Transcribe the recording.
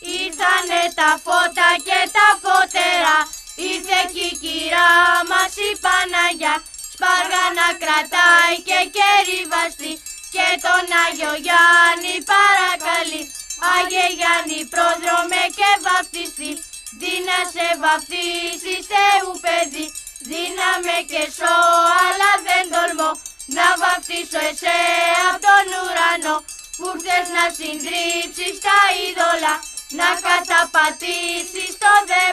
Ήρθανε τα φώτα και τα φώτερα Ήρθε και η κυρά μας η Παναγιά. Σπάργα να κρατάει και κέρι βαστή. Και τον Άγιο Γιάννη παρακαλεί. Άγιε Γιάννη πρόδρομε και βαπτιστή. Δίνα σε βαπτίσεις Θεού παιδί. Δύναμε και σώ αλλά δεν τολμώ. Να βαπτίσω εσέ από τον ουρανό. Που θες να συντρίψεις τα είδωλα Να καταπατήσεις το δαίμονα